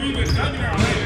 It's, it's, it's, um, gonna be-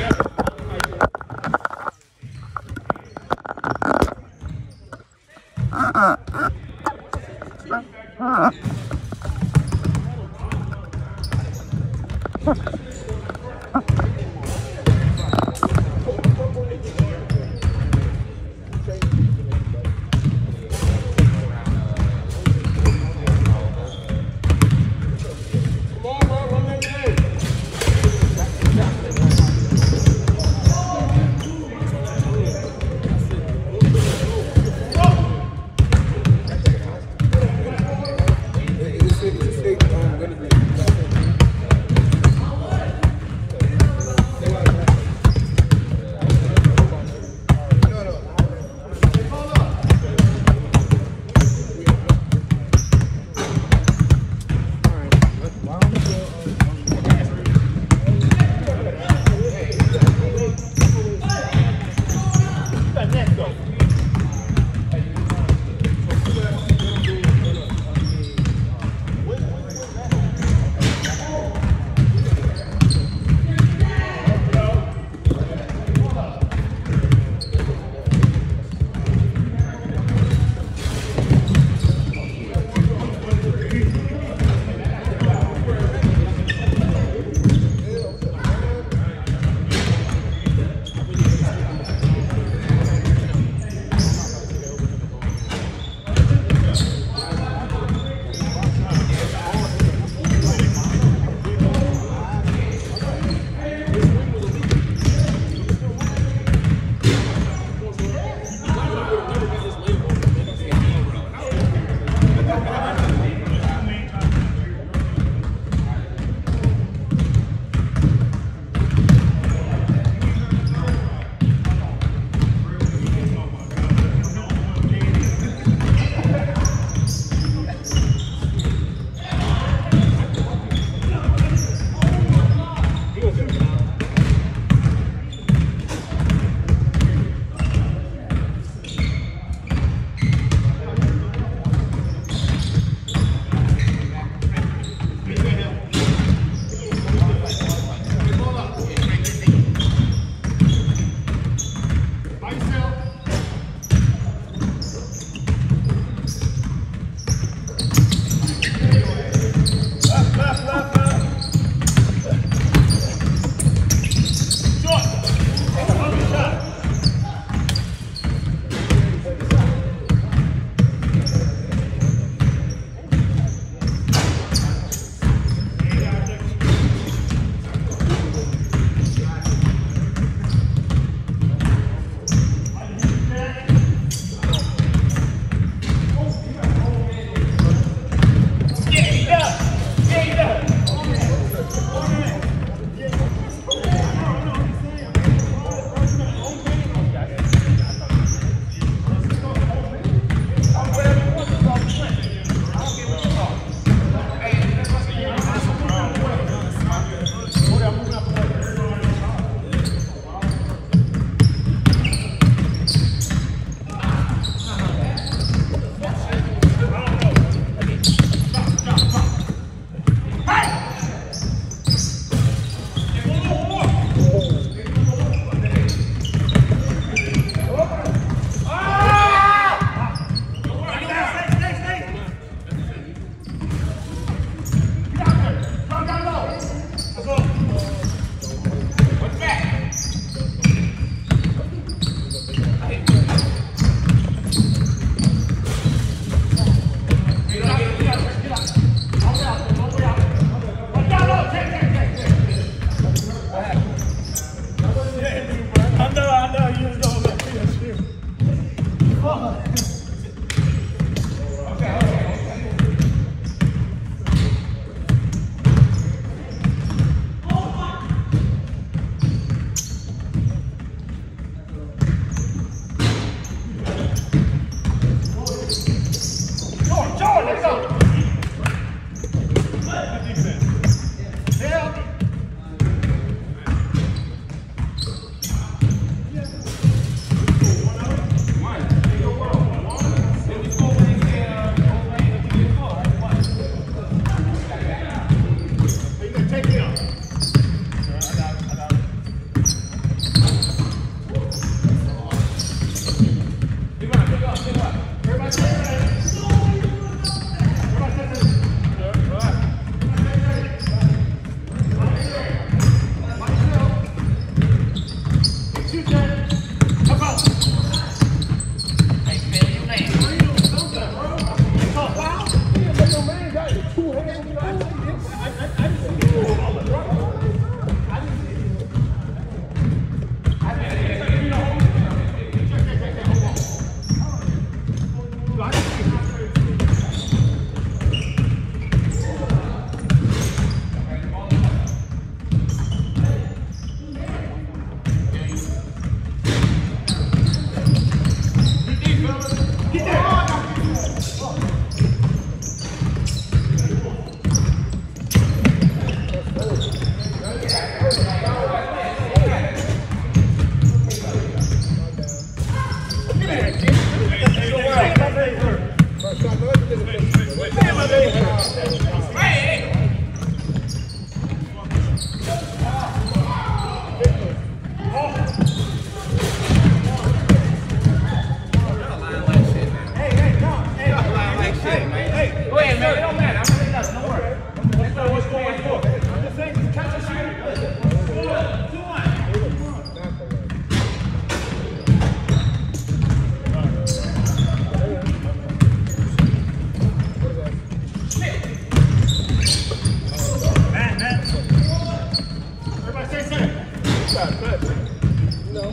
No.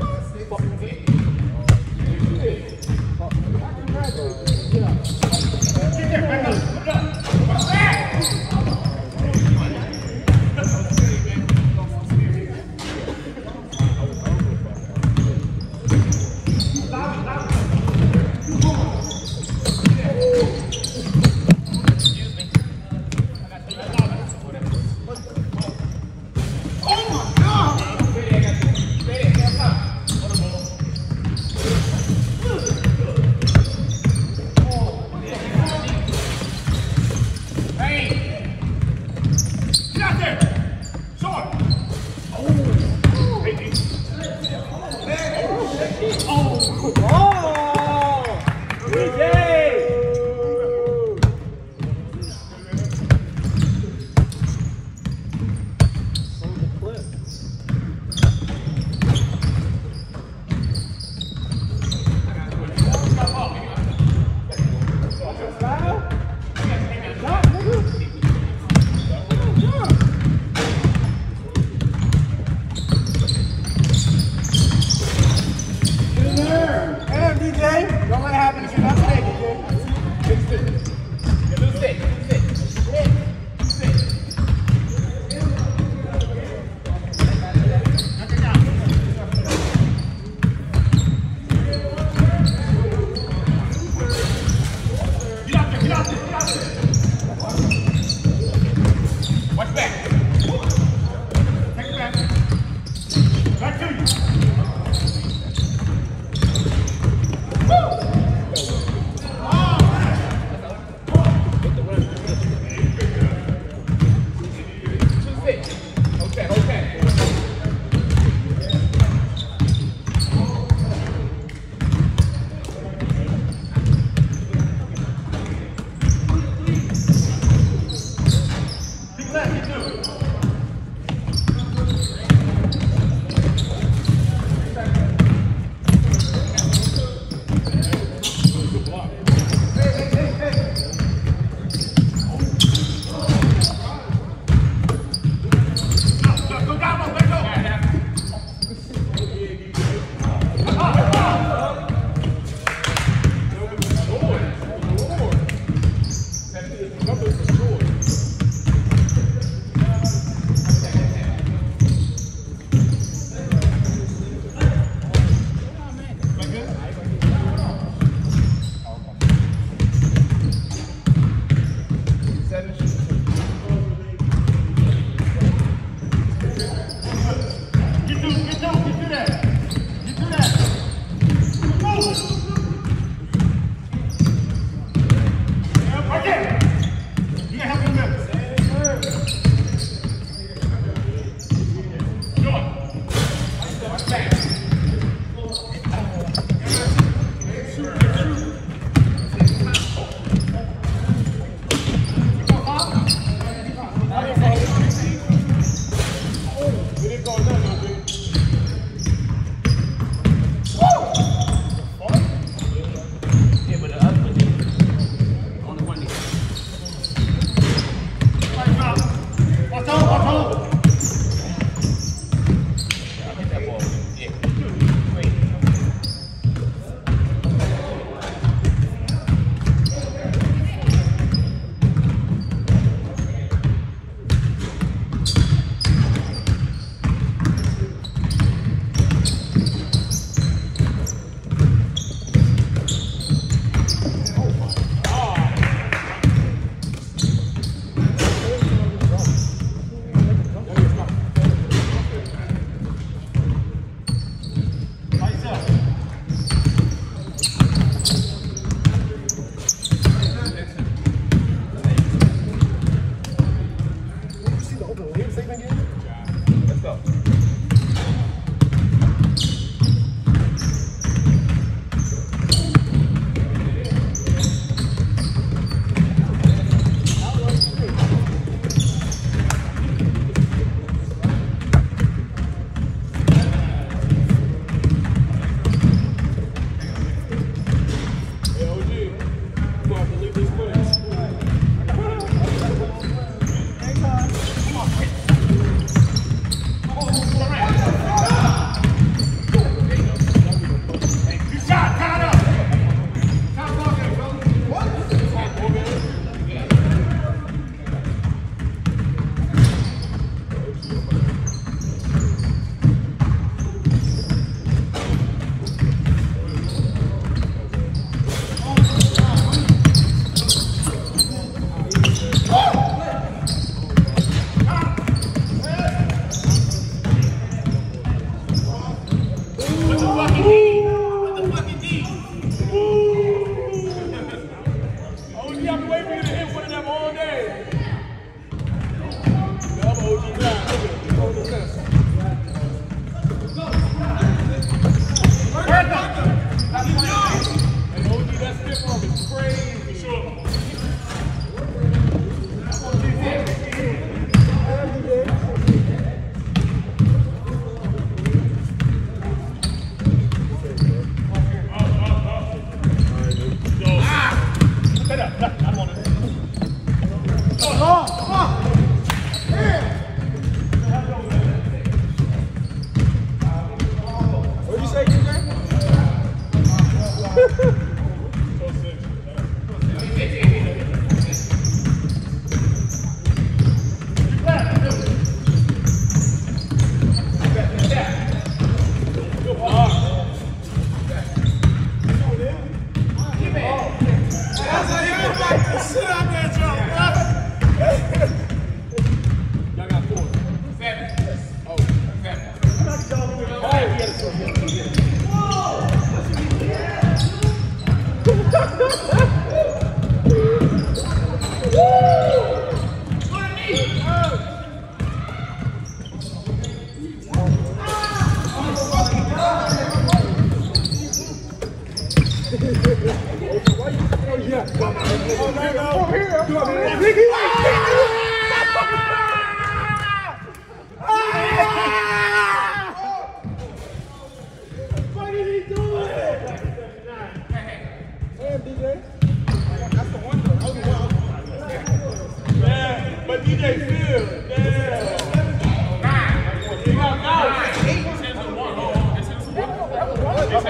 Doing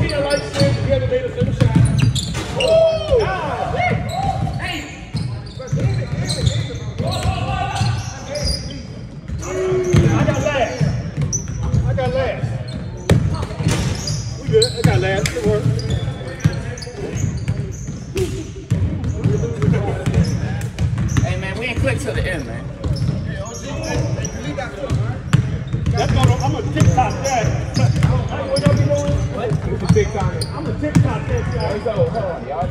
Tia like shit, he had to make a simple shot. Woo! I got last. I got last. We good. I got last. Good work. Hey man, we ain't click till the end, man. That's gonna, I'm a TikTok that. What y'all be doing? What? It's a TikTok. I'm a TikTok that guy. So, hold on, y'all.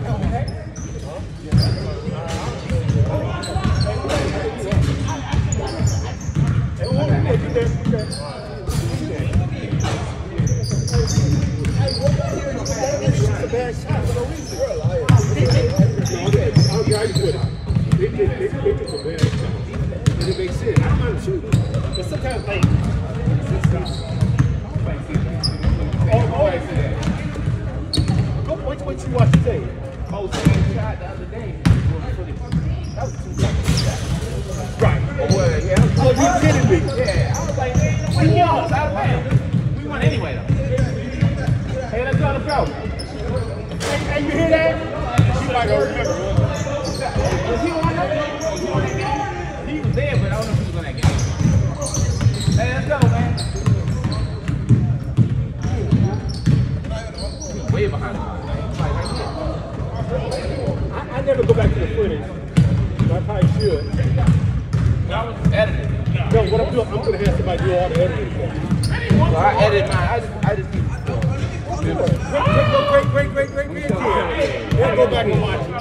Hey, hold on, you there, you there. No, I just put it. They did, they, they took a bad shot. And it makes sense. I don't mind shooting. But sometimes, like, Oh, oh, Go till you tape. Oh, same shot the other day. Right. Oh, you kidding me? Yeah, I was what. We won anyway, though. Hey, let's go, go. Hey, you hear that? You might gonna remember. He? Was there, but I don't know if he was on that game. Hey, let's go, man. Way behind us. Like, right here. I, I never go back to the footage. I probably should. That was edited. No, what I'm doing, I'm gonna have somebody do all the editing. So I edited mine. I just, I just keep. Great, great, great, great, great, great, great. We'll go back and watch it.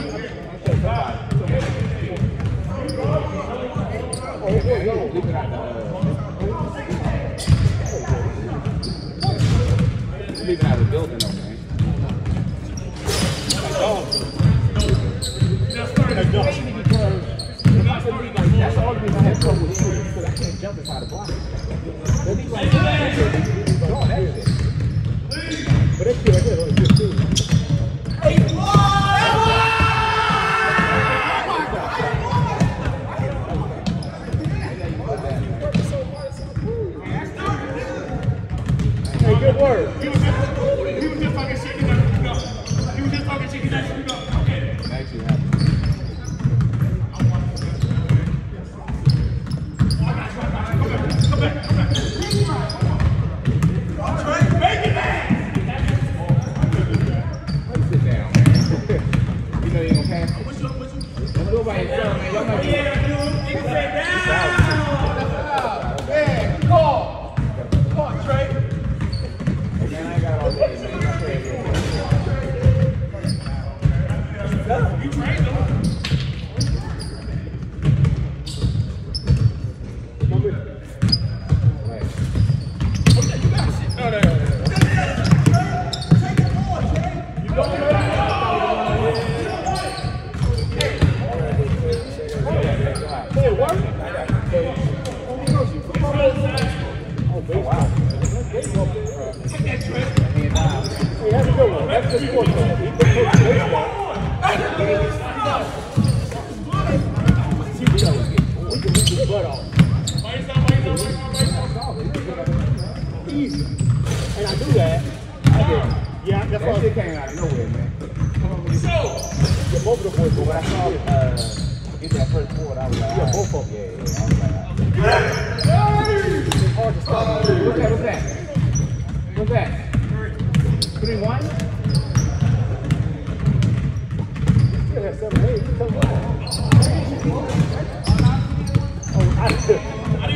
Leaving out of the building, though, man. Dog. That's only reason I have trouble with shooting because I can't jump inside the block. But oh, that shit. But that's good, I get it, like 15. Hey, good work. He was just, he was just talking shit. He's like, no. He was just talking shit. He's like, no. Okay. Actually happened. Sit down, man. you know you ain't gonna pass it. Don't do it by yourself, man. Y'all might be- Yeah, that's yeah, the But when I uh, first forward, I was like, Yeah, ah, both. Yeah, yeah. It's hard to stop. ah. what's that? What's that? What's that? Three one? Still have seven, eight. Come on. Oh, I,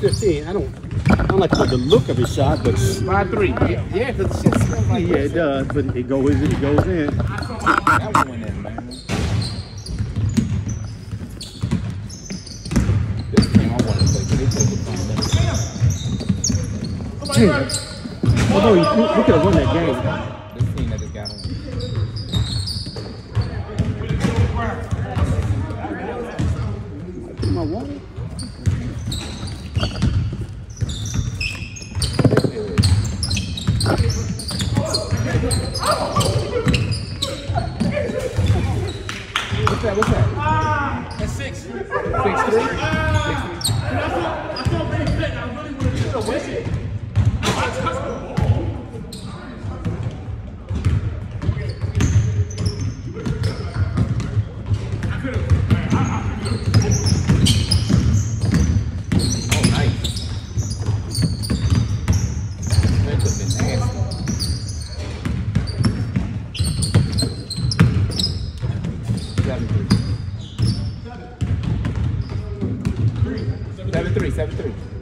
15. I don't, I don't like the look of his shot, but Five three. Yeah, yeah, because shit like yeah, it does. But it goes, in it goes in. That one went in, man. This game I want to play, but they take it from me. Although we, we, we could have won that game. This team that just got on. Am I wrong? What's that? What's that? That's six. Six three? Six three. Oh, nice. That could have been nasty. Seven three. Seven three, seven three.